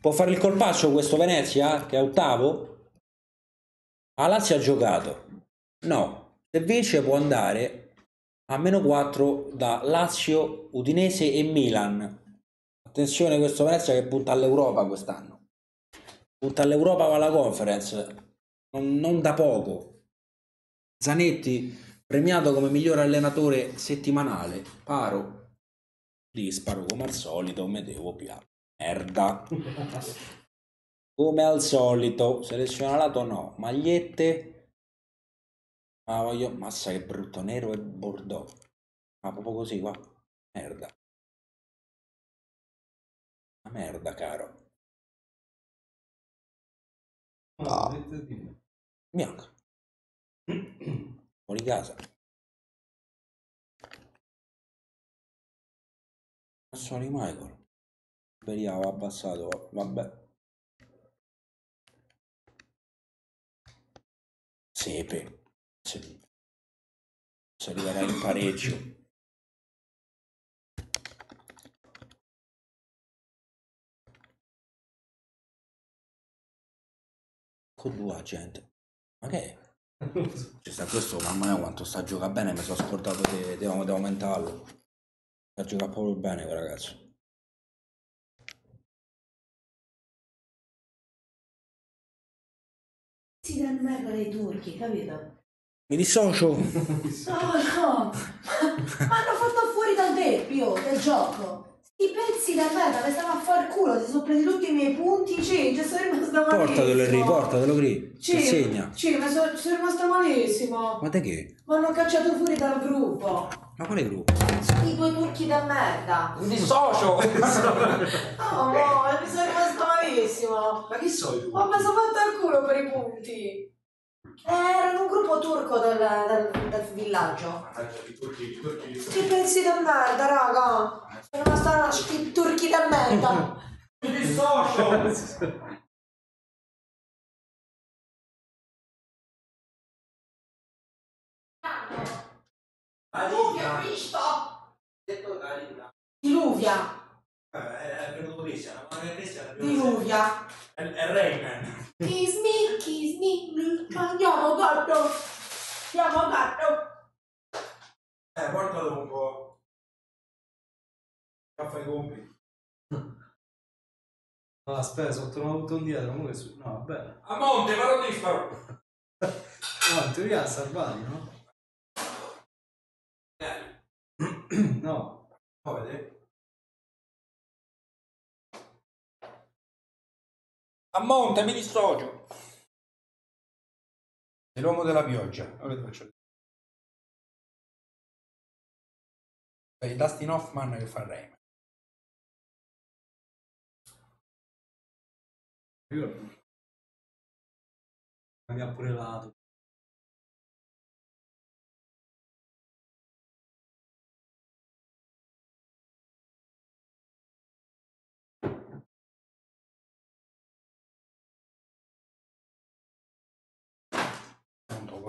Può fare il colpaccio questo Venezia, che è ottavo? A Lazio ha giocato. No, se vince può andare a meno 4 da Lazio, Udinese e Milan. Attenzione questo Venezia che punta all'Europa quest'anno. Punta all'Europa va alla conference. Non, non da poco. Zanetti premiato come miglior allenatore settimanale. Paro. Disparo come al solito, me devo piare. Merda. Come al solito, selezionato no. Magliette. Ma voglio. Massa che brutto, nero e bordeaux. Ma proprio così qua. Merda. Una merda, caro. Ah, mettiti. Bianco. Fuori casa. Sono di Michael. Speriamo abbassato, vabbè. Sepe. Se, se arriverà in pareggio. Con due gente. Ma che? Ci sta questo, mamma mia quanto sta a giocare bene, mi sono scordato di aumentarlo. Sta a giocare proprio bene quel ragazzo. Si danno merda dei turchi, capito? Mi dissocio. No, no, ma hanno fatto fuori dal deppio del gioco. Sti pezzi da merda, mi stanno a far culo, si sono presi tutti i miei punti, cioè, ci sono rimasta malissimo. Portatelo Henry, portatelo qui. Ti Sì, segna. sì, ma sono, sono rimasta malissimo. Ma te che? Mi hanno cacciato fuori dal gruppo. Ma quale gruppo? I due turchi da merda. Mi dissocio. Oh, no, mi sono rimasta malissimo. Ma chi so io? Ho messo fatta al i punti. Eh, erano un gruppo turco del, del- del villaggio. I turchi, i turchi. Che pezzi da merda, raga. Sono rimasta sti turchi da merda. Mi dissocio! Diluvia, ho visto. Detto Dalila. Diluvia, Eh, è venuto Cristian, ma non è Cristian, è diluvia. È, è Rayman. Kiss me, kiss me. Andiamo gatto. Andiamo gatto. Eh, portalo un po'. Fa i compiti. No, aspetta, sono tornato un dietro, comunque su... No, vabbè. A monte, farò disparo. No, in teoria salvati, no? No. Oh, vedi? A monte, mi dissocio. È l'uomo della pioggia. Ora faccio. È Dustin Hoffman che fa Rayman. Cambia pure lato.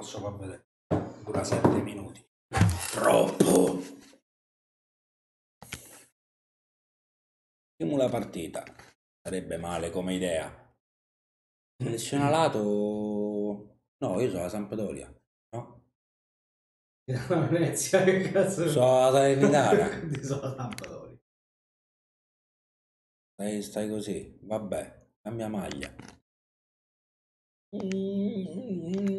Posso far vedere. Dura 7 minuti. Troppo. Simula partita. Sarebbe male come idea. Seleziona lato. No, io sono la Sampdoria. No? La Venezia, che cazzo Sono la Salernitana. Di sola Sampdoria. Stai, stai così. Vabbè, cambia maglia.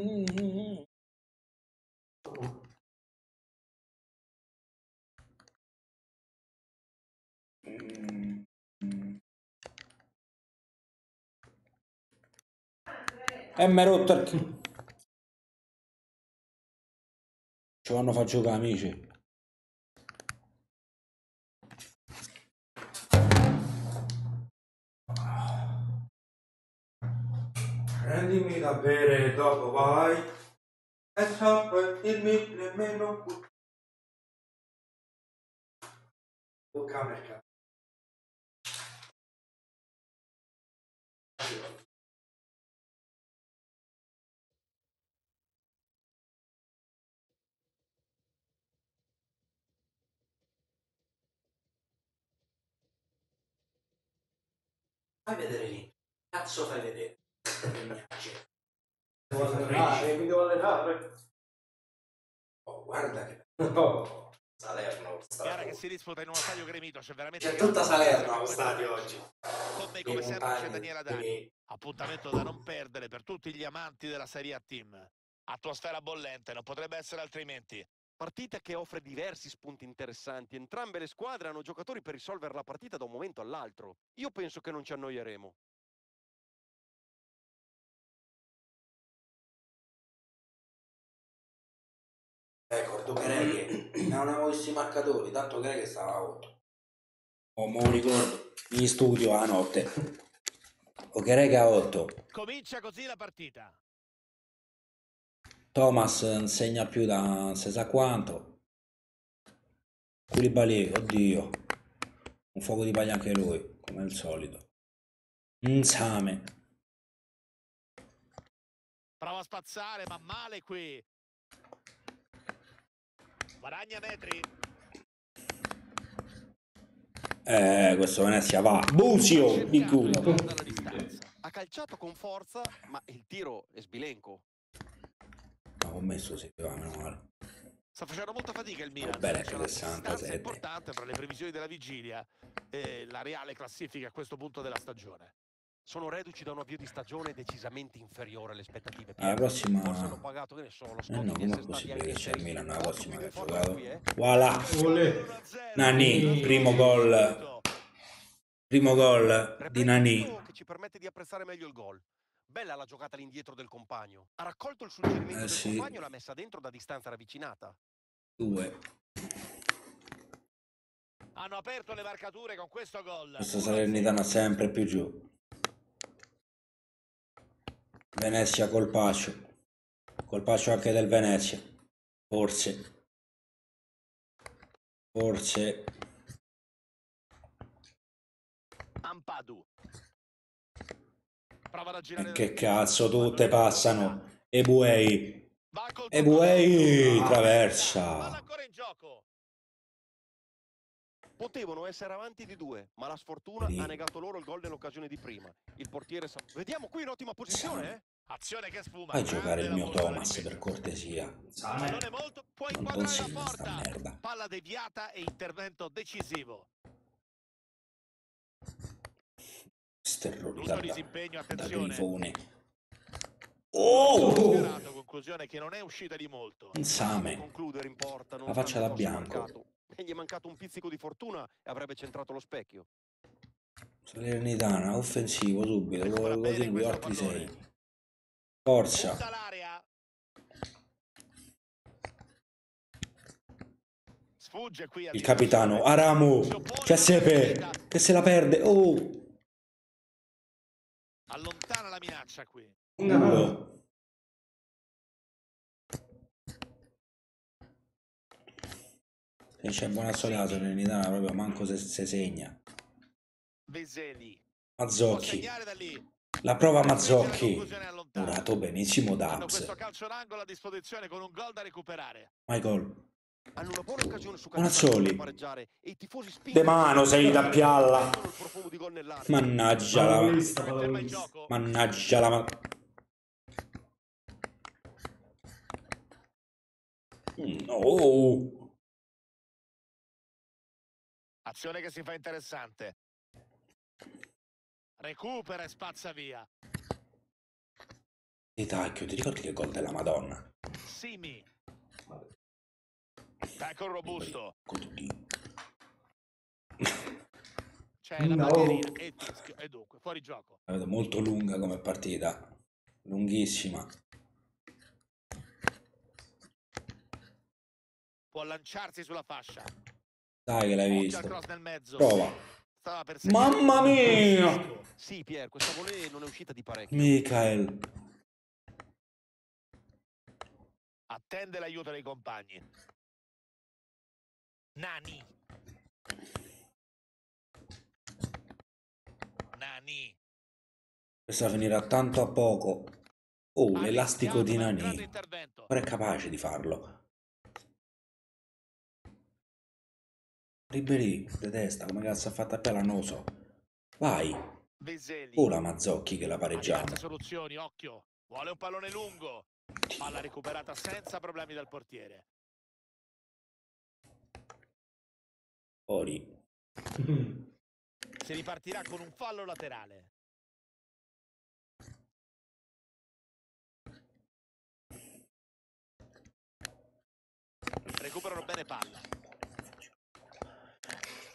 E mi rotto il... Ci vanno a giocare amici. Prendimi da bere, dopo vai. E sorprendermi nemmeno qui. Bocca mercato. Fai vedere lì. Cazzo fai vedere. Devo allenare, mi devo allenare. Oh, guarda che No. Salerno, Gara che si disputa in uno stadio gremito, c'è veramente C'è tutta Salerno allo stadio oggi. Con me come sempre c'è Daniela Dani. Appuntamento da non perdere per tutti gli amanti della Serie A Team. Atmosfera bollente, non potrebbe essere altrimenti. Partita che offre diversi spunti interessanti. Entrambe le squadre hanno giocatori per risolvere la partita da un momento all'altro. Io penso che non ci annoieremo. Cordocherei che non avevo visto i marcatori, tanto che che stava a 8. Oh, mo ricordo, in studio a notte. Che a 8. Comincia così la partita. Thomas non segna più da non si sa quanto. Koulibaly, oddio. Un fuoco di paglia anche lui, come al solito. Nzame. Prova a spazzare, ma male qui. Guadagna metri. Eh, questo Venezia va. Busio, di culo. Ha calciato con forza, ma il tiro è sbilenco. Ma ho messo se va meno male. Sta facendo molta fatica il Milan. bene, C'è una 67. distanza importante tra le previsioni della vigilia e la reale classifica a questo punto della stagione. Sono reduci da un avvio di stagione decisamente inferiore alle aspettative. Alla prossima... Forse hanno pagato, che ne so, lo Eh scotto no, di come è essere stati possibile anche che c'è il. Milan la prossima che ha giocato? qui, eh. Voilà. Olè. Nani, primo gol. Primo gol di Nani. Che ci permette di apprezzare meglio il gol. Bella la giocata all'indietro del compagno. Ha raccolto il suggerimento Eh del sì. compagno e l'ha messa dentro da distanza ravvicinata. Due. Hanno aperto le marcature con questo gol. Questa Salernitana sempre più giù. Venezia colpaccio. Colpaccio anche del Venezia. Forse. Forse. Ampadu. Prova a girare. E che cazzo tutte passano. Ebuei. Va col Ebuei traversa. Palla ancora in gioco. Potevano essere avanti di due, ma la sfortuna ha negato loro il gol nell'occasione di prima. Il portiere sa... Vediamo qui un'ottima posizione, eh? Azione che sfuma. Fai giocare il mio Thomas per cortesia. Pallone molto. Può Non inquadrare la porta. merda. Palla deviata e intervento decisivo. Sterroni L'uso da, grifone. Oh! Conclusione che non è uscita di molto. Insame. Concludere in porta, La faccia da bianco. E gli è mancato un pizzico di fortuna e avrebbe centrato lo specchio. Salernitana, offensivo subito. Recupera bene Così qui questo altri pallone. sei. Forza. Il capitano Aramo. C'è Sepe. Che se la perde. Oh! Minaccia qui. No. Se c'è buona solita Salernitana proprio manco se, se segna. Veseli. Mazzocchi. da. La prova Mazzocchi. Murato benissimo Hanno questo Daps. calcio d'angolo a disposizione con un gol da recuperare. Michael. Hanno una buona occasione su Bonazzoli. per pareggiare e i tifosi spingono. De mano sei da pialla. Mannaggia la... Mannaggia la... ma- Mm, Oh! Azione che si fa interessante. Recupera e spazza via. Di tacchio, ti ricordi che gol della Madonna? Simi. Tackle robusto. Così. C'è la No. bandierina e il. E dunque, fuori gioco. La vedo molto lunga come partita. Lunghissima. Può lanciarsi sulla fascia. Dai che l'hai visto. cross nel mezzo. Prova. Stava per segnare. Mamma mia! Sì, Pier, questa volée non è uscita di parecchio. Michael. Attende l'aiuto dei compagni. Nani. Nani. Questa finirà tanto a poco. Oh, l'elastico di Nani. Ora è capace di farlo. Ribéry, di testa, come cazzo ha fatto a pelle, non lo so. Vai. La Mazzocchi che la pareggiamo. soluzioni, occhio. Vuole un pallone lungo. Palla recuperata senza problemi dal portiere. Fuori. Si ripartirà con un fallo laterale. Recuperano bene palla.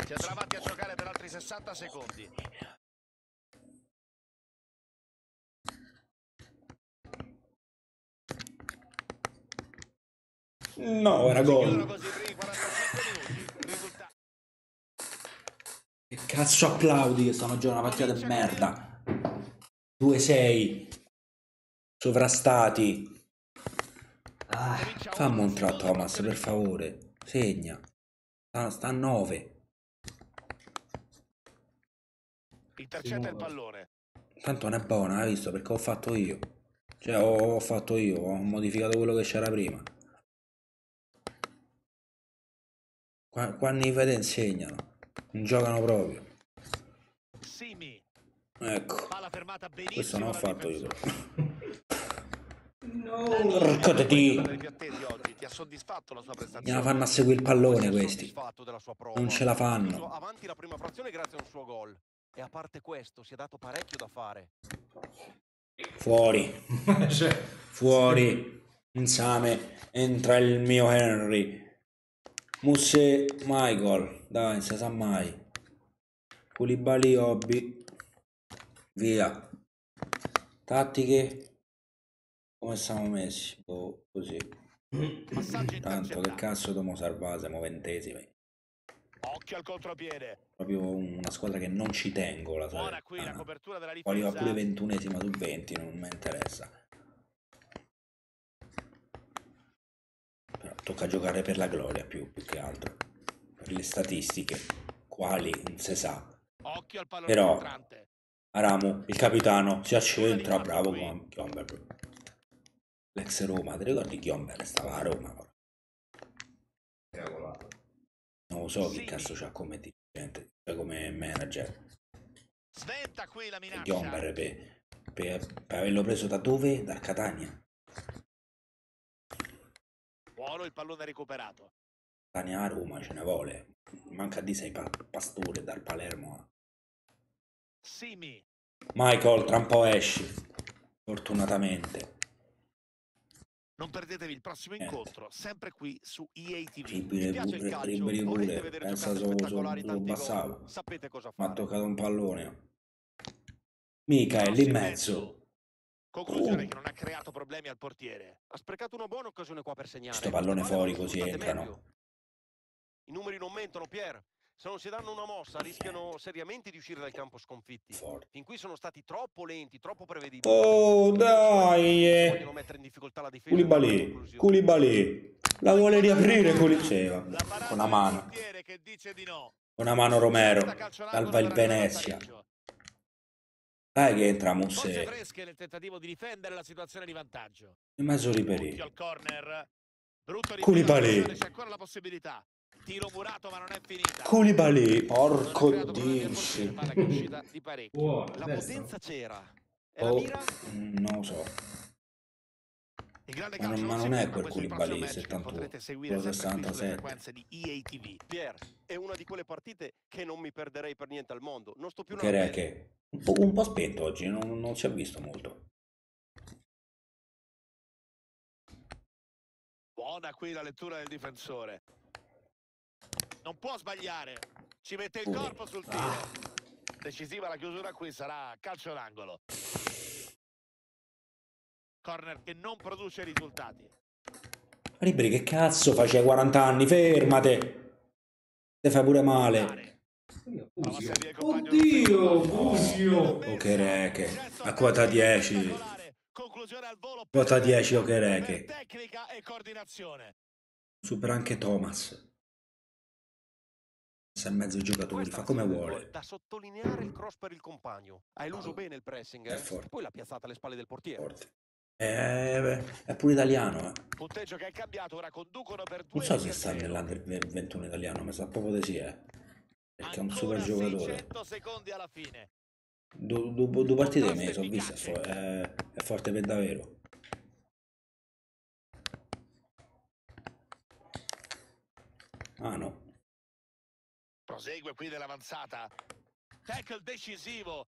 Si andrà avanti a giocare per altri 60 secondi. No, era gol. così i primi 45 minuti. Risultato. Che cazzo applaudi che stanno giocando una partita di merda. 2-6. Sovrastati. Ah, fammi un tratto, Thomas, per favore. Segna. Sta, sta a 9. Intercetta il pallone. Tanto non è buona, hai visto? Perché ho fatto io. Cioè, ho, ho fatto io, ho modificato quello che c'era prima. Qua, quando i vede insegnano. Non giocano proprio. Simi. Ecco. Questo non ho fatto io. difensore. Porca di Dio. Dai più attesi oggi. Ti ha soddisfatto la sua Me la prestazione? fanno a seguire il pallone questi. soddisfatto della sua prova. Non ce la fanno. avanti la prima frazione grazie a un suo gol. E a parte questo, si è dato parecchio da fare. Fuori. Cioè, Fuori. Insame. Entra il mio Henry. Musse Michael. Dai, non si sa mai. Koulibaly Hobby. Via. Tattiche. Come siamo messi? Boh, così. Tanto che cazzo dobbiamo salvare? Siamo ventesimi. Occhio al contropiede. Proprio una squadra che non ci tengo la Buona qui la copertura della Poi va difesa. pure ventunesima su 20, non mi interessa. Però tocca giocare per la gloria più, più che altro. Per le statistiche. Quali? Non si sa. Occhio al pallone Però- entrante. Aramu, il capitano, si accentra, bravo con Chiomber. L'ex Roma, ti ricordi Chiomber? Stava a Roma. però. Non lo so chi cazzo c'ha come dirigente, cioè come manager. Sventa qui la minaccia. Chiomber per, per, per averlo preso da dove? Dal Catania. Buono il pallone recuperato. A Roma ce ne vuole. Manca di sei pa- pastore dal Palermo. a- Simi. Michael, tra un po' esci. Fortunatamente. Non perdetevi il prossimo Eh. incontro, sempre qui su EA TV. Piace pure, Volete pure. Pensa solo gol? Bassavo. Sapete cosa Mi ha fare. toccato un pallone. Mica è lì in mezzo. Conclusione Oh. che non ha creato problemi al portiere. Ha sprecato una buona occasione qua per segnare. Sto pallone fuori così entrano. meglio. I numeri non mentono, Pier. Se non si danno una mossa, rischiano seriamente di uscire dal campo sconfitti. Forte. Fin qui sono stati troppo lenti, troppo prevedibili. Oh dai! eh. Vogliono mettere in difficoltà la difesa. Koulibaly, Conclusione. Koulibaly. La vuole riaprire parata Con una mano. Con una mano Romero. Salva il Venezia. Dai che entra Forze Musse. fresche nel tentativo di difendere la situazione di vantaggio. In mezzo Occhio Ribéry. al corner. Brutto Koulibaly. rimbalzo, c'è ancora la possibilità. Tiro murato ma non è finita. Ha Porco creato problemi al portiere, Dio. palla che è uscita di parecchio. buono, La potenza c'era. E la Oh, mira? mm, non lo so. Il grande Ma non- ma non è quel Koulibaly, prossimo match che 71, potrete seguire quello sempre qui sulle 67. frequenze di EA TV. Pier, è una di quelle partite che non mi perderei per niente al mondo. Non sto più Che pelle. che un po', un po' spento oggi, non, non si è visto molto. Buona qui la lettura del difensore. Non può sbagliare. Ci mette il corpo sul tiro. Decisiva la chiusura qui, sarà calcio d'angolo. Corner che non produce risultati. Ribéry che cazzo fai? 40 anni, fermate. Te fai pure male. Compagno Oddio. Oh, che reche. A quota 10. Conclusione al volo. Quota per- 10 o che per reche. Tecnica e coordinazione. Supera anche Thomas. In mezzo ai giocatori, Questa fa come vuole. Da sottolineare il cross per il compagno. Ha eluso bene il pressing, È eh? forte. poi l'ha piazzata alle spalle del portiere. Forte. Eh, è pure italiano, eh. Punteggio che è cambiato, ora conducono per due Non so se sta nell'Under 21 italiano, ma sa proprio di sì, eh. Perché è un Ancora super giocatore. 600 secondi alla fine. Due, due- due partite me sono viste, è- è forte per davvero. Ah no, Prosegue qui nell'avanzata. Tackle decisivo.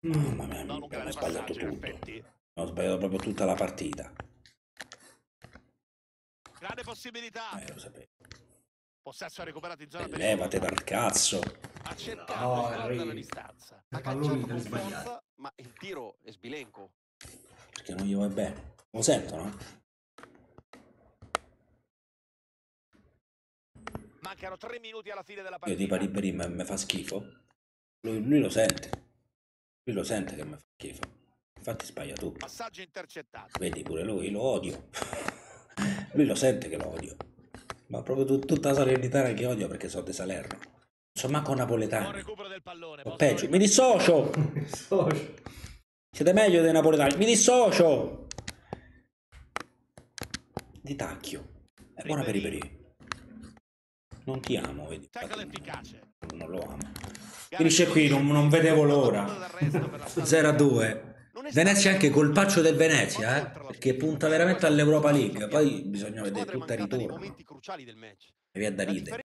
Mamma mia, Non ho sbagliato tutto. Ho sbagliato proprio tutta la partita. Grande possibilità. Eh, lo sapevo. Possesso recuperato in zona Eh, Levate pericolosa. dal cazzo. Ha cercato No, dalla distanza. Ha calciato con forza, ma il tiro è sbilenco. Perché non gli vuoi bene. Lo sentono? Mancano tre minuti alla fine della Io di partita. Pariberi mi fa schifo. Lui, lui lo sente. Lui lo sente che mi fa schifo. Infatti sbaglia tutto. Passaggio intercettato. Vedi pure lui, lo odio. lui lo sente che lo odio. Ma proprio tut- tutta la Salernitana che odio perché sono di Salerno. Non so manco Buon napoletani. recupero del pallone. O peggio, mi dissocio! Socio. Siete meglio dei napoletani, mi dissocio! Di tacchio. È buona per i peri. Non ti amo, vedi. Non lo amo. Finisce qui, non, non vedevo l'ora. 0 a 2. Venezia anche colpaccio del Venezia, eh? Perché punta veramente all'Europa League. Poi bisogna vedere tutta il ritorno. momenti cruciali del match. E via da ridere.